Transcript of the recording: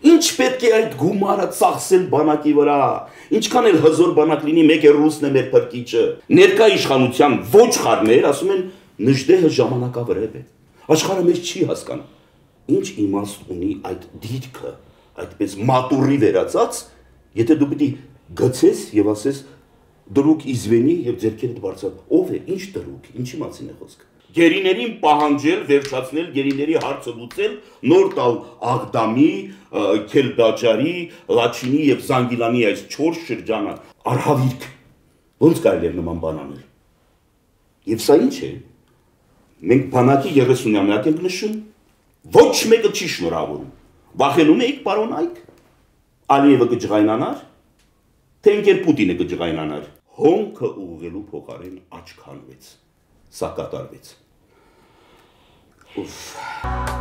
Ինչ պետք է այդ գումարը ծախսել բանակի վրա։ Ինչքան էլ հզոր բանակ լինի, մեկ է ռուսն է մեր փրկիչը։ Ներկա իշխանության ոչ խառներ ասում են նժդեհը ժամանակավրեպ է։ Աշխարհը մեզ չի հասկանում։ Ինչ իմաստ ունի այդ դիրքը, այդպես մատուրի վերածած, եթե դու պիտի գցես եւ ասես դրուկ իզվենի եւ ձերքերդ բարձր։ Ո՞վ է, ինչ դրուկ, ինչի մասին է խոսքը։ Գերիներին պահանջել, վերջացնել, գերիների հարցը լուծել, նոր տալ Աղդամի, Քելբաջարի, Լաչինի եւ Զանգիլանի այս 4 շրջանը արհավիրք։ Ոնց կարելի է նման բան անել։ Եվ սա ինչ է։ Մենք բանակի 30-ամյակ ենք նշում, ոչ մեկը չի շնորհավորում։ Վախենում եք, պարոն Այկ։ Ալիևը կջղայնանար, թե ինքեր Պուտինը կջղայնանար հոնքը ուղղելու փոխարեն աչքանվեց։ Սա կատարվեց։ Ուֆ։